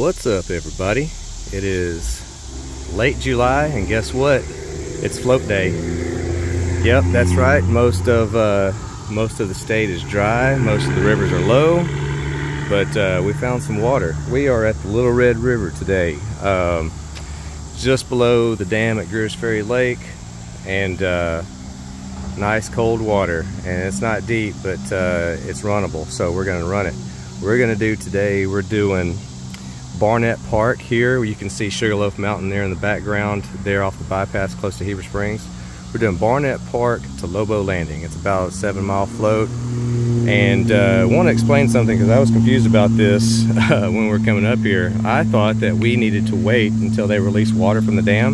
What's up everybody? It is late July and guess what? It's float day. Yep, that's right. Most of uh, most of the state is dry. Most of the rivers are low, but uh, we found some water. We are at the Little Red River today, um, just below the dam at Greers Ferry Lake, and uh, nice cold water. And it's not deep, but uh, it's runnable, so we're gonna run it. We're gonna do today. We're doing Barnett Park here. You can see Sugarloaf Mountain there in the background, there off the bypass close to Heber Springs. We're doing Barnett Park to Lobo Landing. It's about a seven mile float. And uh, I want to explain something because I was confused about this uh, when we were coming up here. I thought that we needed to wait until they release water from the dam.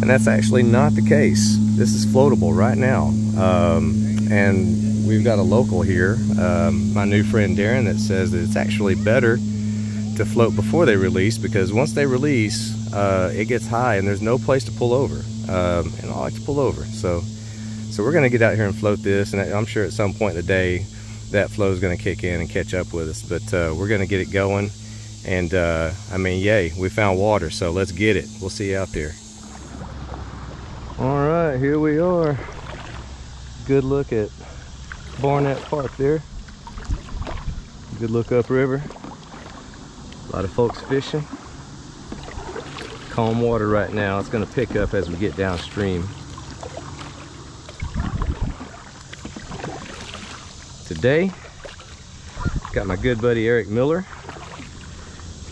And that's actually not the case. This is floatable right now. Um, and we've got a local here, um, my new friend Darren, that says that it's actually better to float before they release because once they release, uh, it gets high and there's no place to pull over. Um, and I like to pull over. So, so we're gonna get out here and float this, and I'm sure at some point in the day that flow is gonna kick in and catch up with us. But uh, we're gonna get it going. And uh, I mean, yay, we found water, so let's get it. We'll see you out there. All right, here we are. Good look at Barnett Park there. Good look upriver. A lot of folks fishing. Calm water right now. It's going to pick up as we get downstream. Today, got my good buddy Eric Miller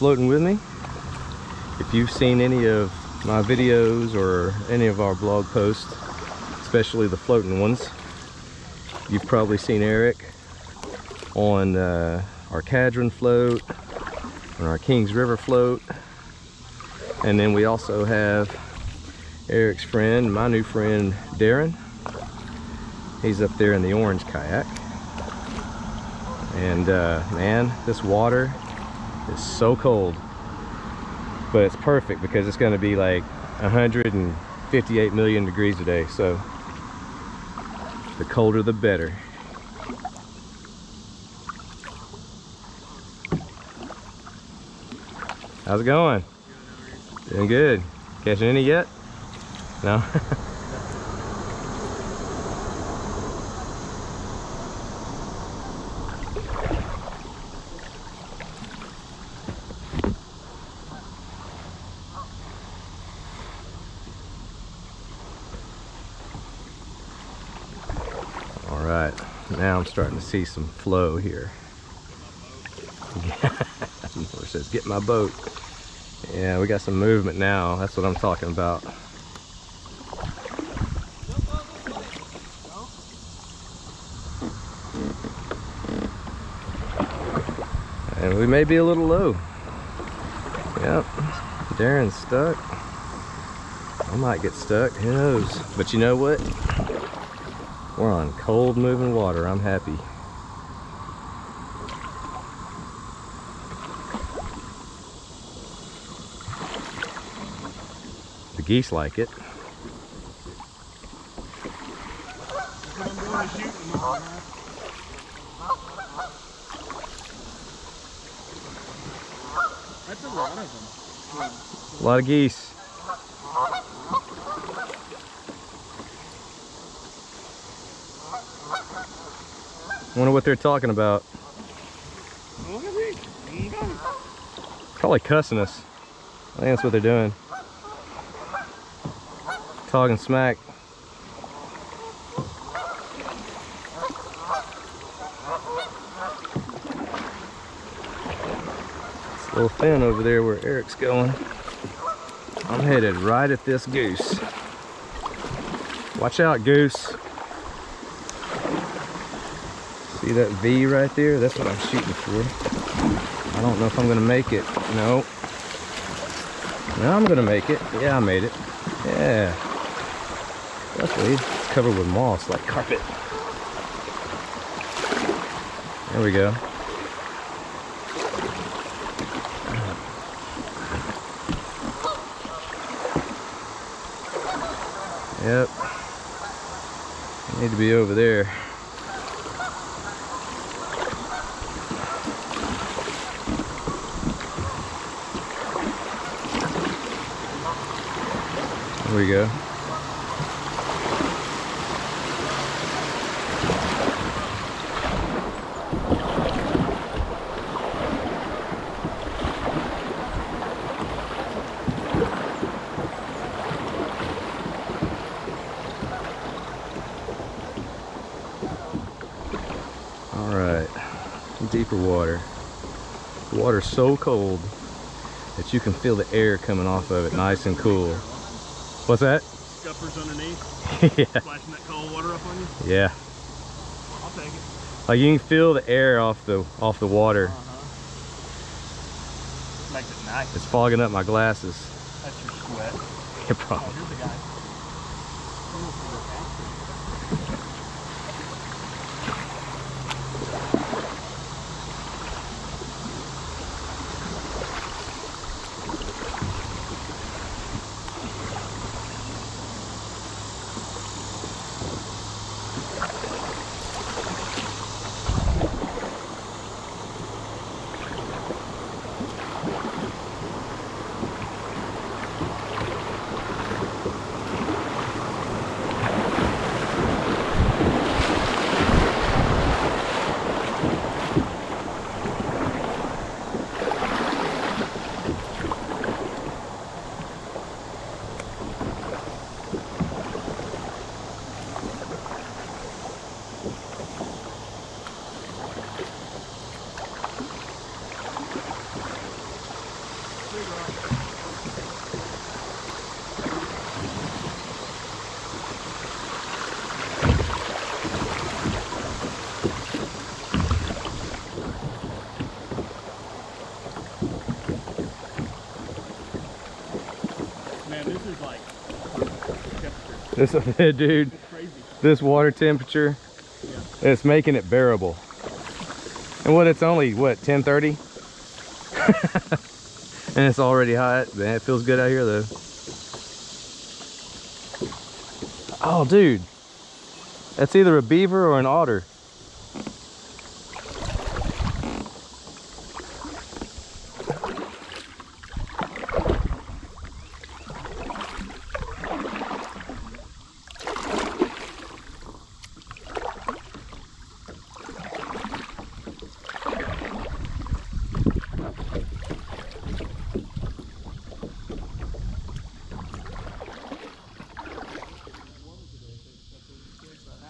floating with me. If you've seen any of my videos or any of our blog posts, especially the floating ones, you've probably seen Eric on uh, our Cadron float, on our Kings River float. And then we also have Eric's friend, my new friend, Darren. He's up there in the orange kayak. And uh, man, this water is so cold. But it's perfect because it's gonna be like 158 million degrees today. So the colder the better. How's it going? Doing good. Catching any yet? No? All right, now I'm starting to see some flow here. It says, get my boat. Yeah, we got some movement now. That's what I'm talking about. And we may be a little low. Yep, Darren's stuck. I might get stuck, who knows? But you know what? We're on cold moving water, I'm happy. Geese like it. That's a lot of them. A lot of geese. Wonder what they're talking about. Look at these. There you go. Probably cussing us. I think that's what they're doing. Talking smack. This little fin over there where Eric's going. I'm headed right at this goose. Watch out, goose. See that V right there? That's what I'm shooting for. I don't know if I'm gonna make it. No. No, I'm gonna make it. Yeah, I made it. Yeah. Luckily, it's covered with moss like carpet. There we go. Yep. I need to be over there. There we go. So cold that you can feel the air coming off of it, nice and cool. What's that? Scuppers underneath, yeah, splashing that cold water up on you. yeah. I'll take it. Like you can feel the air off the off the water. Uh-huh. Makes it nice. It's fogging up my glasses. That's your sweat. Yeah, probably. Oh, Man, this is like. This dude, this water temperature, it's making it bearable. And what it's only what 10:30, and it's already hot. Man, it feels good out here though. Oh, dude, that's either a beaver or an otter.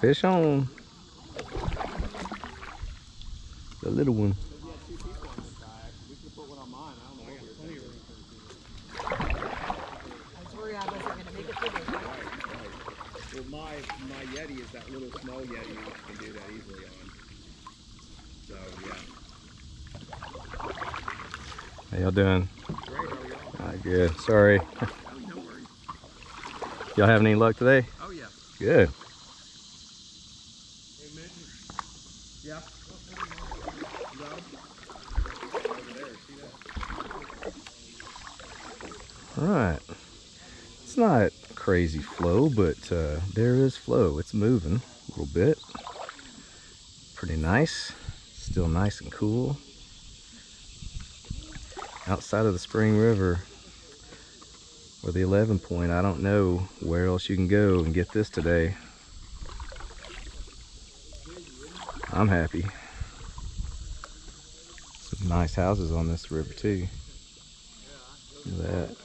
Fish on. The little one. I was worried I wasn't gonna make it through. Well, my my Yeti is that little small Yeti you can do that easily on. So yeah, How y'all doing? great. How are y'all? Good. Sorry. No worries. Y'all having any luck today? Oh yeah. Good. Yeah. All right. It's not crazy flow, but uh, there is flow. It's moving a little bit. Pretty nice. Still nice and cool. Outside of the Spring River, or the 11 point, I don't know where else you can go and get this today. I'm happy. Some nice houses on this river too. Look at that.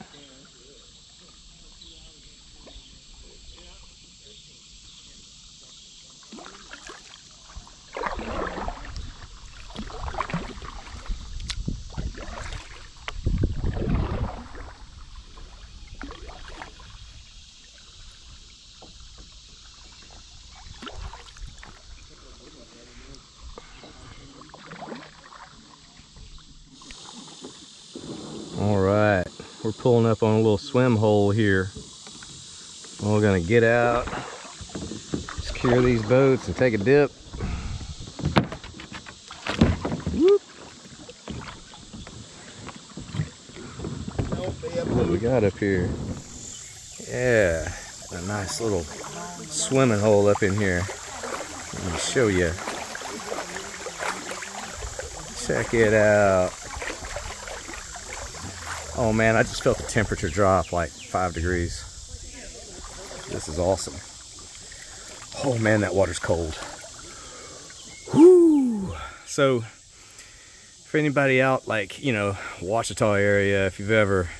All right, we're pulling up on a little swim hole here. We're gonna get out, secure these boats, and take a dip. Whoop. What we got up here? Yeah, a nice little swimming hole up in here. Let me show you. Check it out. Oh man, I just felt the temperature drop like five degrees. This is awesome. Oh man, that water's cold. Whoo! So, for anybody out like, you know, Ouachita area, if you've ever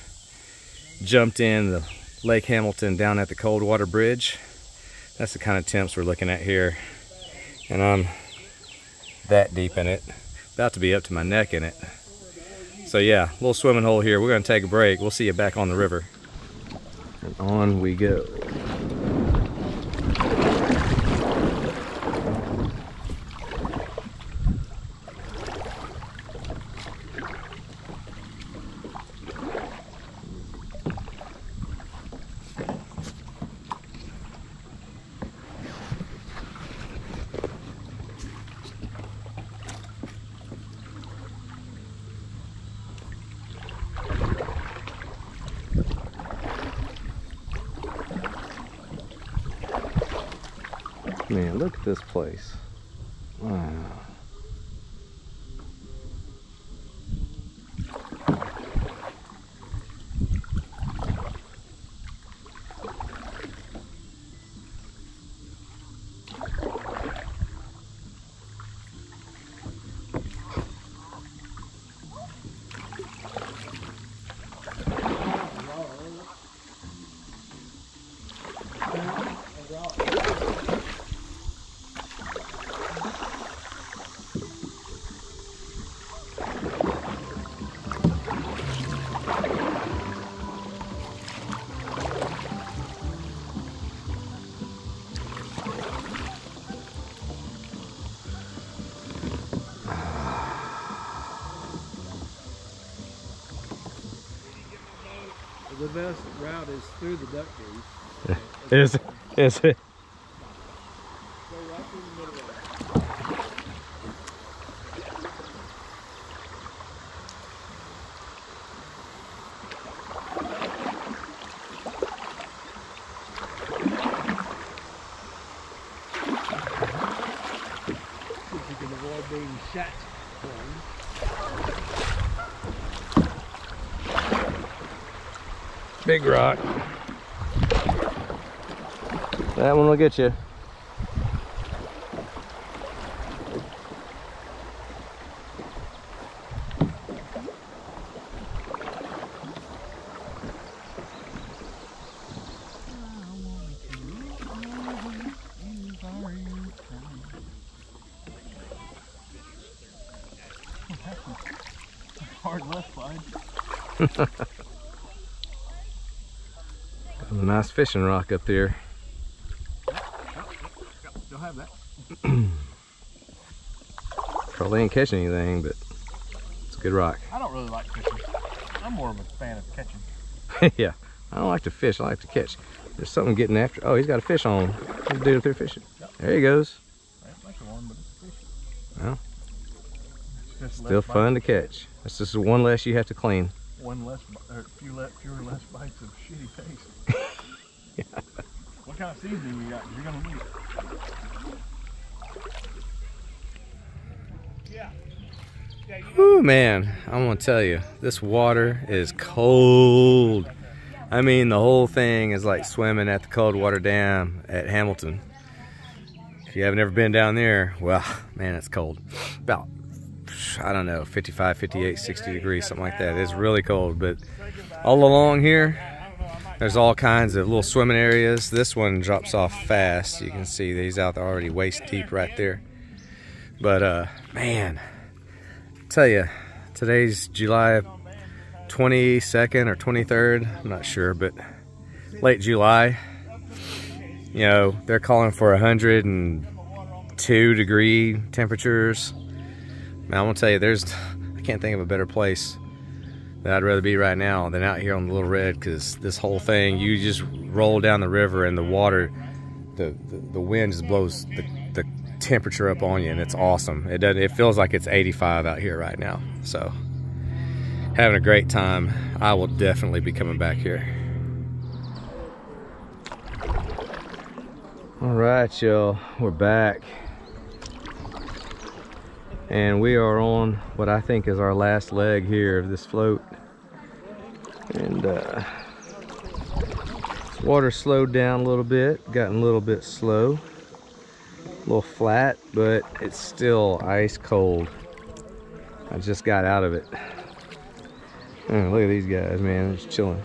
jumped in the Lake Hamilton down at the Coldwater Bridge, that's the kind of temps we're looking at here. And I'm that deep in it, about to be up to my neck in it. So yeah, little swimming hole here. We're gonna take a break. We'll see you back on the river. And on we go. Man, look at this place. Wow. Best route is through the duck grease. Is is it? Go right through the middle of it. If you can avoid being shot. Big rock. That one will get you. Hard left A nice fishing rock up there. Still have that. Probably ain't catching anything, but it's a good rock. I don't really like fishing. I'm more of a fan of catching. yeah, I don't like to fish. I like to catch. There's something getting after. Oh, he's got a fish on. There's a dude up there fishing. There he goes. Like one, but it's fish. Well, It's Still fun to catch. That's just one less you have to clean. Bites, one less, bi- or few le fewer less bites of shitty taste. What kind of seasoning you got? You're gonna need it. Yeah. Yeah, Ooh, man, I'm gonna tell you, this water is cold. I mean, the whole thing is like swimming at the Coldwater Dam at Hamilton. If you haven't ever been down there, well, man, it's cold. About, I don't know, 55, 58, 60 degrees, something like that. It's really cold, but all along here, there's all kinds of little swimming areas. This one drops off fast. You can see he's out there already waist deep right there. But, uh, man, tell you, today's July 22nd or 23rd. I'm not sure, but late July. You know, they're calling for 102 degree temperatures. Man, I'm gonna tell you, there's, I can't think of a better place that I'd rather be right now than out here on the Little Red because this whole thing, you just roll down the river and the water, the, the, the wind just blows the, the temperature up on you and it's awesome. It does, it feels like it's 85 out here right now. So having a great time. I will definitely be coming back here. All right, y'all, we're back. And we are on what I think is our last leg here of this float. And uh, Water slowed down a little bit, gotten a little bit slow. A little flat, but it's still ice cold. I just got out of it. Oh, look at these guys, man, just chilling.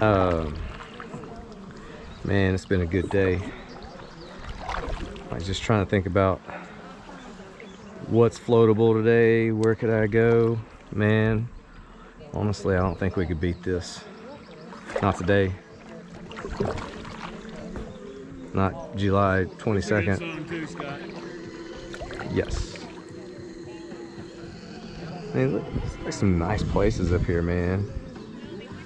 Um, man, it's been a good day. I was just trying to think about what's floatable today, where could I go? Man, honestly, I don't think we could beat this. Not today. Not July 22nd. Yes. I mean, look, there's some nice places up here, man.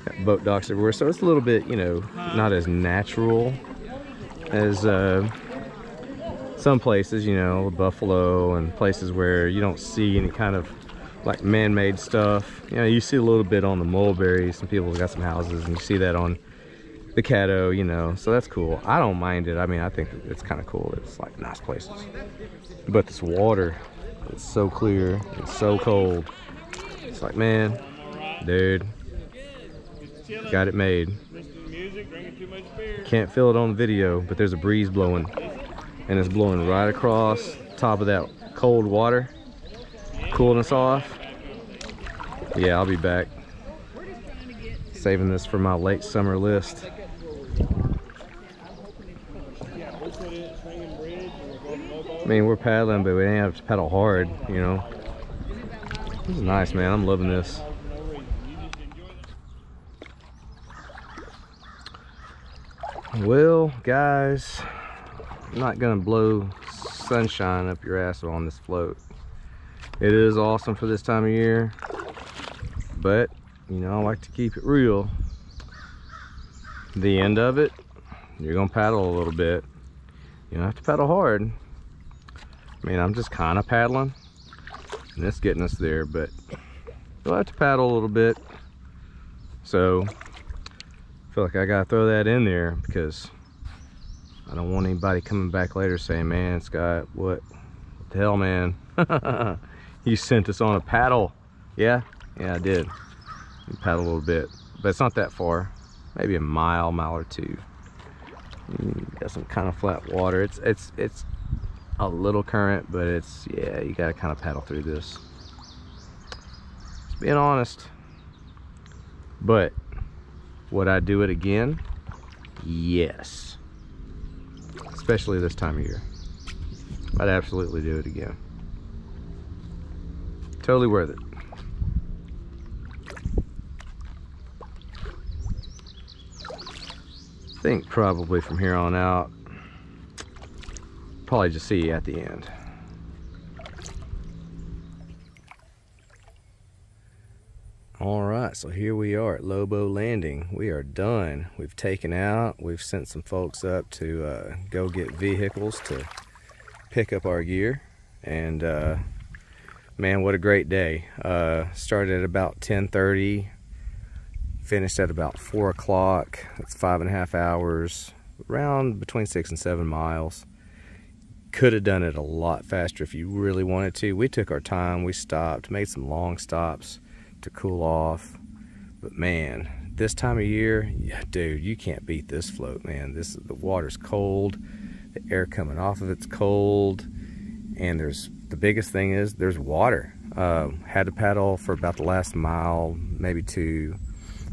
Got boat docks everywhere, so it's a little bit, you know, not as natural as uh, some places, you know, Buffalo and places where you don't see any kind of like man-made stuff. You know, you see a little bit on the Mulberry. Some people got some houses, and you see that on the Caddo, you know. So that's cool. I don't mind it. I mean, I think it's kind of cool. It's like nice places. But this water, it's so clear. It's so cold. It's like, man, dude, got it made. Can't feel it on video, but there's a breeze blowing. And it's blowing right across top of that cold water cooling us off. Yeah, I'll be back. Saving this for my late summer list. I mean, we're paddling, but we didn't have to paddle hard, you know. This is nice, man. I'm loving this. Well, guys, not gonna blow sunshine up your ass on this float. It is awesome for this time of year but you know I like to keep it real. The end of it you're gonna paddle a little bit. You don't have to paddle hard. I mean I'm just kind of paddling and it's getting us there but you'll have to paddle a little bit. So I feel like I gotta throw that in there because I don't want anybody coming back later saying man Scott what, what the hell man you sent us on a paddle. Yeah, yeah, I did. Paddle a little bit, but it's not that far. Maybe a mile, mile or two. Mm, got some kind of flat water. It's it's it's a little current, but it's yeah, you gotta kind of paddle through this. Just being honest. But would I do it again? Yes. Especially this time of year. I'd absolutely do it again. Totally worth it. I think probably from here on out, probably just see you at the end. All right, so here we are at Lobo Landing. We are done. We've taken out, we've sent some folks up to uh, go get vehicles to pick up our gear. And uh, man what a great day uh, started at about 10:30, finished at about 4 o'clock that's five and a half hours around between six and seven miles could have done it a lot faster if you really wanted to we took our time we stopped made some long stops to cool off but man this time of year yeah dude you can't beat this float man this the water's cold the air coming off of it's cold and there's the biggest thing is there's water. Um, had to paddle for about the last mile, maybe two,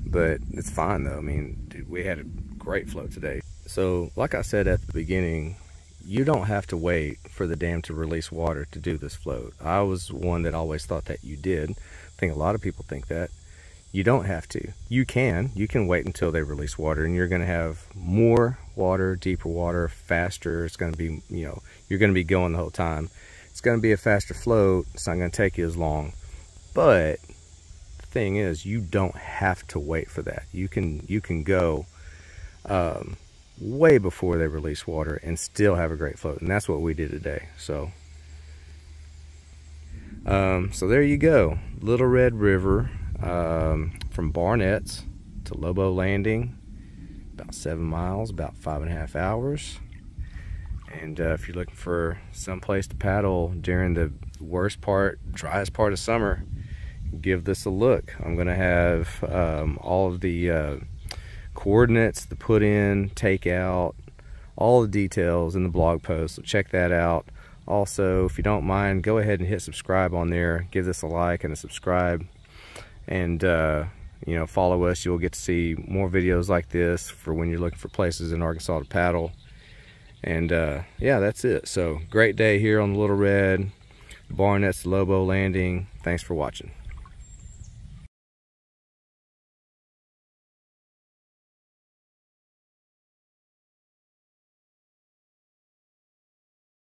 but it's fine though. I mean, dude, we had a great float today. So like I said at the beginning, you don't have to wait for the dam to release water to do this float. I was one that always thought that you did. Think a lot of people think that. You don't have to. You can. You can wait until they release water and you're going to have more water, deeper water, faster. It's going to be, you know, you're going to be going the whole time. It's going to be a faster float. It's not going to take you as long. But the thing is, you don't have to wait for that. You can you can go um, way before they release water and still have a great float. And that's what we did today. So, um, so there you go. Little Red River um, from Barnett's to Lobo Landing. About seven miles, about five and a half hours. And uh, if you're looking for some place to paddle during the worst part, driest part of summer, give this a look. I'm gonna have um, all of the uh, coordinates, the put in, take out, all the details in the blog post. So check that out. Also, if you don't mind, go ahead and hit subscribe on there. Give this a like and a subscribe. And, uh, you know, follow us. You'll get to see more videos like this for when you're looking for places in Arkansas to paddle. And, uh, yeah, that's it. So, great day here on the Little Red. Barnett's Lobo Landing. Thanks for watching.